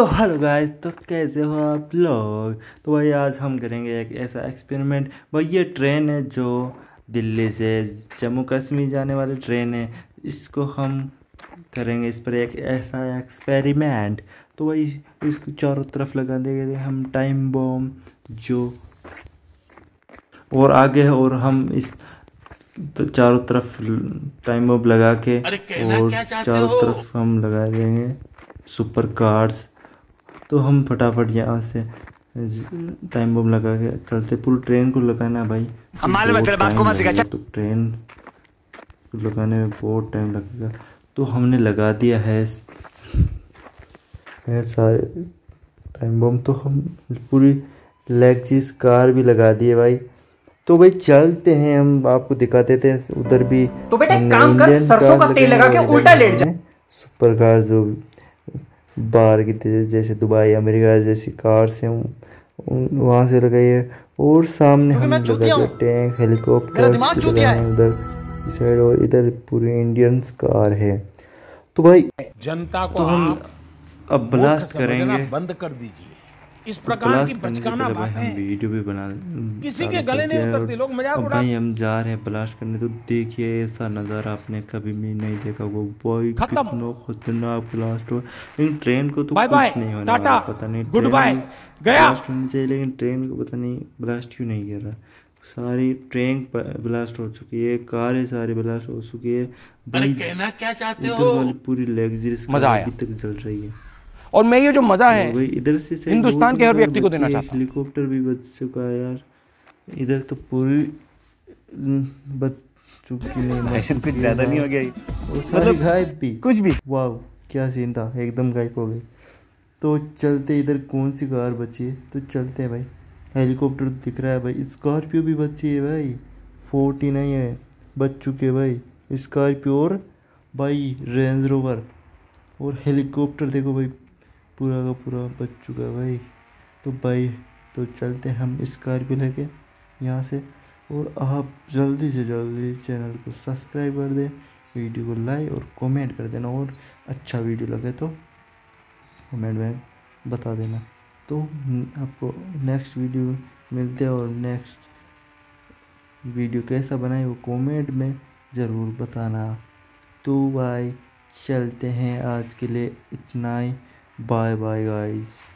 तो hello guys तो कैसे हो आप लोग? तो भाई आज हम करेंगे एक ऐसा एक्सपेरिमेंट भाई ये ट्रेन है जो दिल्ली से जम्मू कश्मीर जाने वाली ट्रेन है। इसको हम करेंगे इस पर एक ऐसा एक्सपेरिमेंट तो भाई इसको चारों तरफ़ लगा देंगे हम टाइम बॉम जो और आगे और हम इस तो चारों तरफ़ टाइम बॉम्ब लगा के और चारों तरफ़ हम लगा देंगे। सुपर कार्स तो हम फटाफट यहाँ से टाइम बम लगा के चलते। पूरी ट्रेन को लगाना भाई। तो ट्रेन को लगाने में बहुत टाइम लगेगा। तो हमने लगा दिया है, है सारे टाइम बम तो हम पूरी लेगजीस कार भी लगा दिए भाई। तो भाई चलते हैं। हम आपको दिखा देते हैं उधर भी तो बेटा काम कर सरसों का तेल लगा के उल्टा लेट जा। सुपर कार जो बाहर की जैसे दुबई अमेरिका जैसी कार से वहाँ से लगाई है। और सामने हम लगा टैंक हेलीकॉप्टर उधर इस साइड और इधर पूरी इंडियंस कार है। तो भाई जनता को तो हम अब ब्लास्ट करेंगे। बंद कर दीजिए। इस प्रकार की बचकाना बातें वीडियो भी बना किसी के गले नहीं उतरते लोग मज़ाक उड़ा भाई हम जा रहे हैं ब्लास्ट करने तो देखिए ऐसा नज़ारा आपने कभी भी नहीं देखा वो बॉय कितना खतरनाक ब्लास्ट हुआ। लेकिन ट्रेन को तो कुछ नहीं होने वाला पता नहीं गुड बाय गया। ब्लास्ट होनी चाहिए लेकिन ट्रेन को पता नहीं ब्लास्ट क्यों नहीं कर रहा सारी ट्रेन ब्लास्ट हो चुकी है कारें सारी ब्लास्ट हो चुकी है। अरे कहना क्या चाहते हो? पूरी लग्जरीज मज़ा आया। तक चल रही है। और मैं ये जो मज़ा है इधर से हिंदुस्तान के हर व्यक्ति को देना चाहता हूँ। हेलीकॉप्टर भी बच चुका है यार। इधर तो पूरी बच चुकी नहीं ऐसे कुछ ज़्यादा नहीं हो गया मतलब गायब भी। कुछ भी। वाह क्या सीन था एकदम गायब हो गई। तो चलते इधर कौन सी कार बची है? तो चलते हैं भाई। हेलीकॉप्टर दिख रहा है भाई। स्कॉर्पियो भी बची है भाई। फोर्टी नहीं है बच चुके भाई। स्कॉर्पियो और भाई रेंज रोवर। और हेलीकॉप्टर देखो भाई पूरा का पूरा बच चुका है भाई। तो भाई तो चलते हम स्कॉर्पियो लेके यहाँ से। और आप जल्दी से जल्दी चैनल को सब्सक्राइब कर दें, वीडियो को लाइक और कमेंट कर देना। और अच्छा वीडियो लगे तो कमेंट में बता देना। तो आपको नेक्स्ट वीडियो मिलते हैं और नेक्स्ट वीडियो कैसा बनाए वो कमेंट में ज़रूर बताना। तो भाई, चलते हैं आज के लिए इतना ही। Bye bye guys.